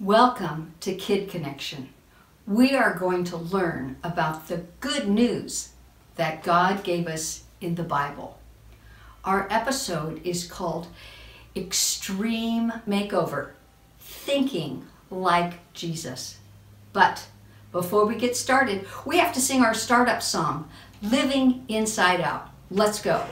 Welcome to Kid Connection. We are going to learn about the good news that God gave us in the Bible. Our episode is called Extreme Makeover Thinking Like Jesus. But before we get started, we have to sing our startup song, Living Inside Out. Let's go.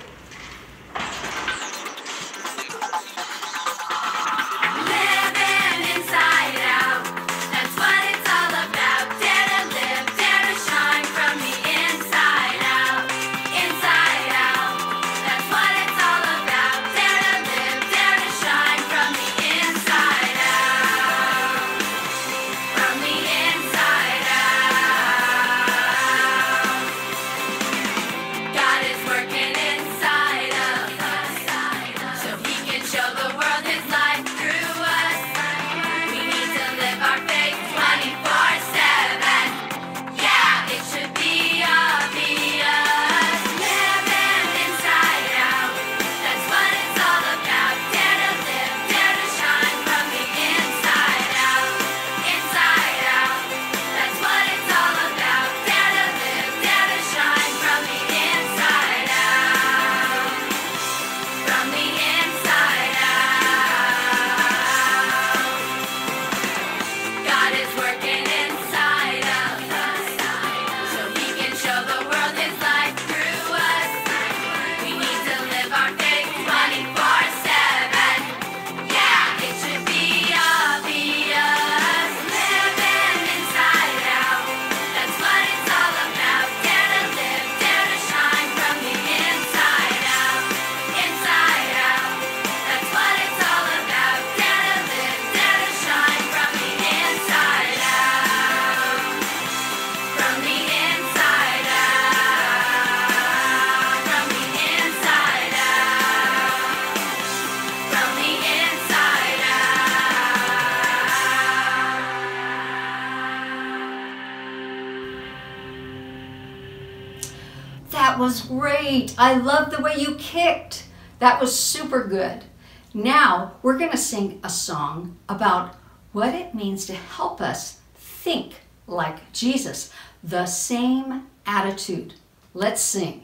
That was great. I love the way you kicked. That was super good. Now we're going to sing a song about what it means to help us think like Jesus, the same attitude. Let's sing.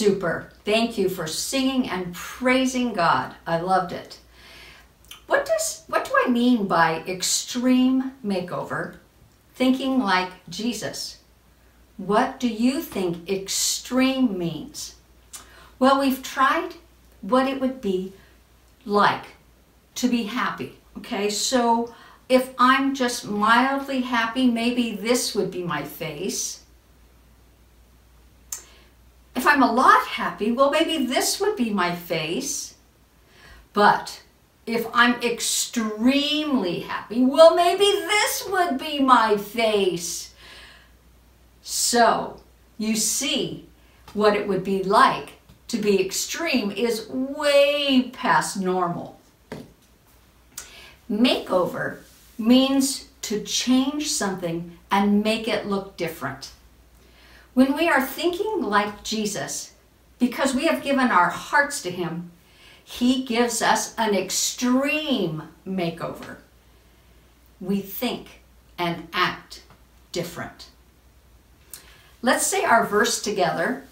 Super. Thank you for singing and praising God. I loved it. What does what do I mean by extreme makeover? Thinking like Jesus. What do you think extreme means? Well, we've tried what it would be like to be happy. Okay? So if I'm just mildly happy, maybe this would be my face. I'm a lot happy, well, maybe this would be my face. But if I'm extremely happy, well, maybe this would be my face. So, you see, what it would be like to be extreme is way past normal. Makeover means to change something and make it look different. When we are thinking like Jesus, because we have given our hearts to Him, He gives us an extreme makeover. We think and act different. Let's say our verse together.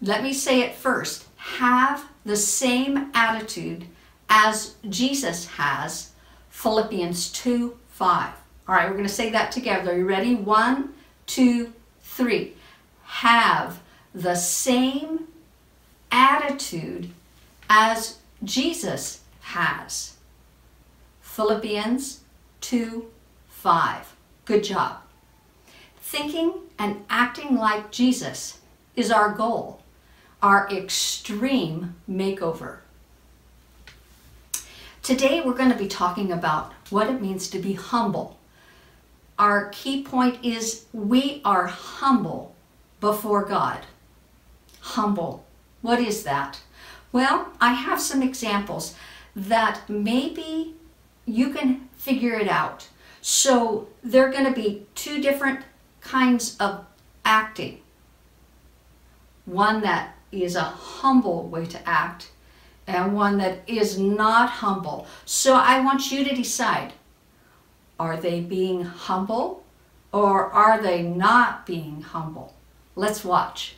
Let me say it first. Have the same attitude as Jesus has. Philippians 2 5. All right, we're going to say that together. Are you ready? One, two, three. Have the same attitude as Jesus has. Philippians 2 5. Good job. Thinking and acting like Jesus is our goal, our extreme makeover. Today we're going to be talking about what it means to be humble. Our key point is we are humble before God. Humble. What is that? Well, I have some examples that maybe you can figure it out. So they're going to be two different kinds of acting. One that is a humble way to act and one that is not humble. So I want you to decide are they being humble or are they not being humble? Let's watch.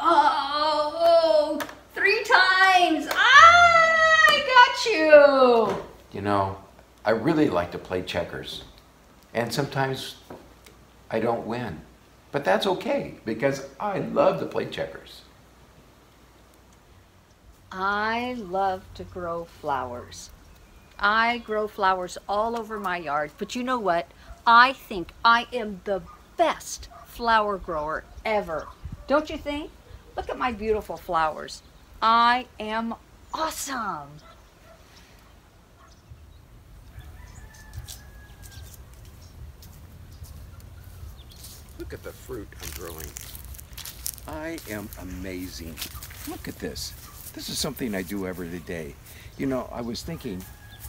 Oh, three times! I got you! You know, I really like to play checkers. And sometimes I don't win. But that's okay because I love to play checkers. I love to grow flowers. I grow flowers all over my yard, but you know what? I think I am the best flower grower ever. Don't you think? Look at my beautiful flowers. I am awesome. Look at the fruit I'm growing. I am amazing. Look at this. This is something I do every day. You know, I was thinking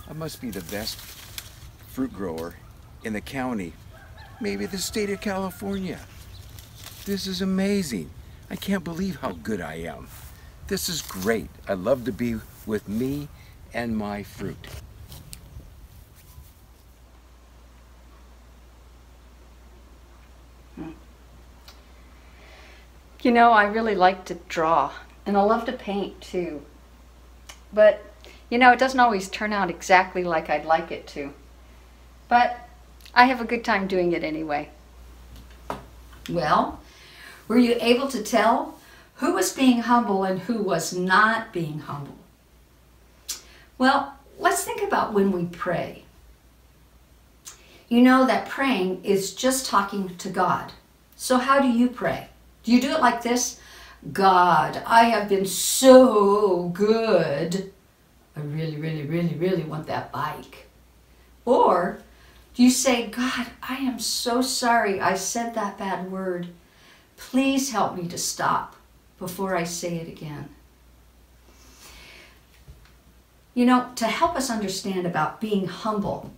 I must be the best fruit grower in the county, maybe the state of California. This is amazing. I can't believe how good I am. This is great. I love to be with me and my fruit. You know, I really like to draw, and I love to paint too. But, you know, it doesn't always turn out exactly like I'd like it to. But I have a good time doing it anyway. Well, were you able to tell who was being humble and who was not being humble? Well, let's think about when we pray. You know that praying is just talking to God. So, how do you pray? Do you do it like this? God, I have been so good. I really, really, really, really want that bike. Or do you say, God, I am so sorry I said that bad word. Please help me to stop before I say it again. You know, to help us understand about being humble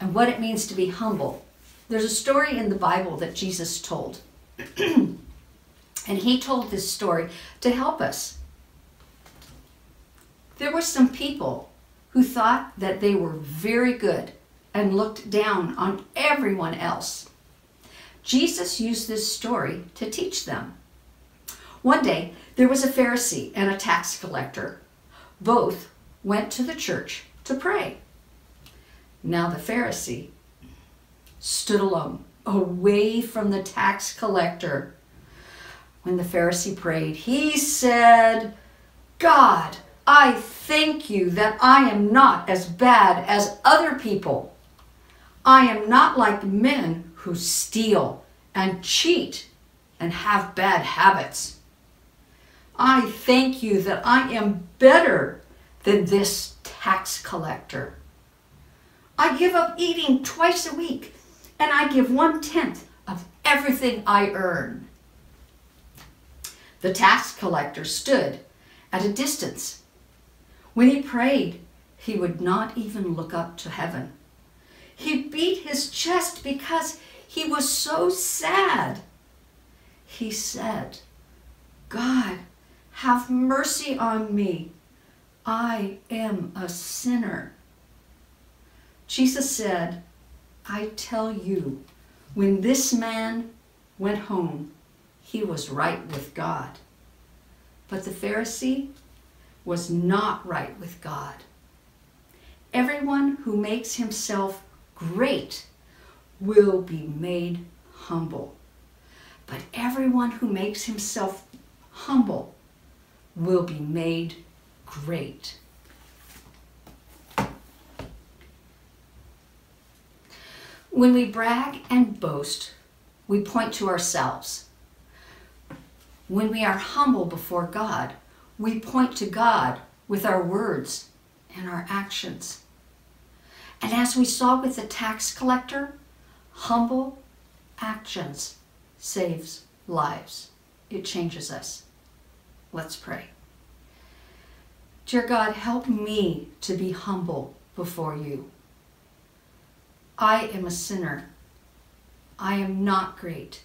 and what it means to be humble, there's a story in the Bible that Jesus told. and he told this story to help us. There were some people who thought that they were very good and looked down on everyone else. Jesus used this story to teach them. One day, there was a Pharisee and a tax collector. Both went to the church to pray. Now, the Pharisee stood alone, away from the tax collector. When the Pharisee prayed, he said, God, I thank you that I am not as bad as other people. I am not like men who steal and cheat and have bad habits. I thank you that I am better than this tax collector. I give up eating twice a week and I give one tenth of everything I earn. The tax collector stood at a distance. When he prayed, he would not even look up to heaven. He beat his chest because he was so sad. He said, God, have mercy on me. I am a sinner. Jesus said, I tell you, when this man went home, he was right with God. But the Pharisee was not right with God. Everyone who makes himself great will be made humble. But everyone who makes himself humble will be made great. When we brag and boast, we point to ourselves. When we are humble before God, we point to God with our words and our actions. And as we saw with the tax collector, humble actions saves lives. It changes us. Let's pray. Dear God, help me to be humble before you. I am a sinner. I am not great.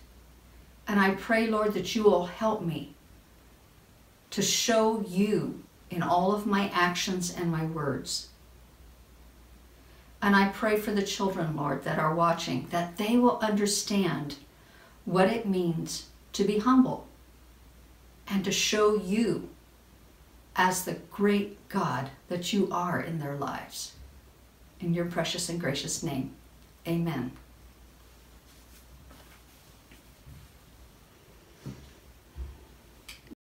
And I pray, Lord, that you will help me to show you in all of my actions and my words. And I pray for the children, Lord, that are watching, that they will understand what it means to be humble and to show you as the great God that you are in their lives. In your precious and gracious name, amen.